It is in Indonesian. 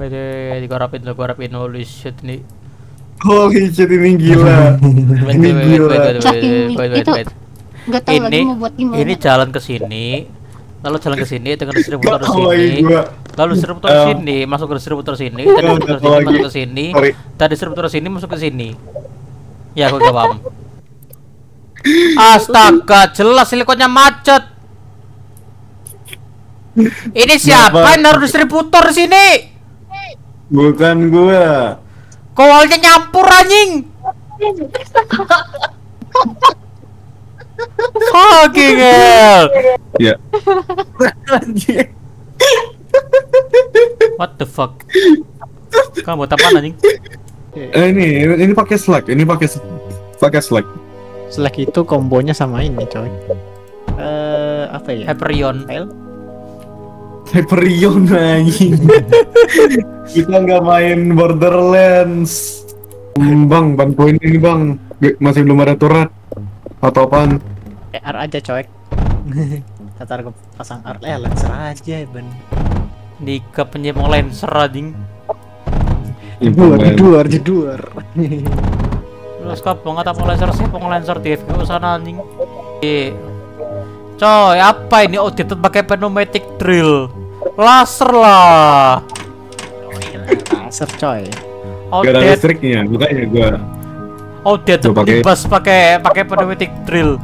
Wait, gua rapin dulu, gua rapin holy shit nih. Holy shit ini gila. Ini gila. wait, wait, wait, Saking itu. Gak tau lagi Ini mau buat gimana. ini jalan ke sini, lalu jalan ke sini dengan distributor sini, lalu distributor Eh. sini masuk ke distributor sini, dan distributor sini lagi. masuk ke sini, distributor sini masuk ke sini. Ya, aku gak paham. Astaga, jelas silikonnya macet. Ini siapa yang naruh distributor di sini? Bukan gua. Kowalnya nyampur anjing. Fucking hell. Ya. What the fuck? Kamu buat apaan anjing? Eh, ini ini pakai slack, ini pakai pakai slack. Slack itu kombonya sama ini coy. Eh apa ya? Hyperion. File? Hyperion anjing. Kita nggak main Borderlands. Hmm, Bang, bantuin ini bang. Masih belum ada turret. Atau apaan? R aja coy. Tatar gue pasang R eh lancer aja ben. Di ke penyimpan Lancer anjing. Jeduar, jeduar, jeduar. Lu skap banget apa Lancer sih? Peng Lancer di FGO sana anjing. Eh. Coy, apa ini outdated pakai pneumatic drill? Laser lah. Laser coy. Gak ada Outdated, listriknya, makanya gua outdated Gua pakai- pakai pakai pneumatic drill.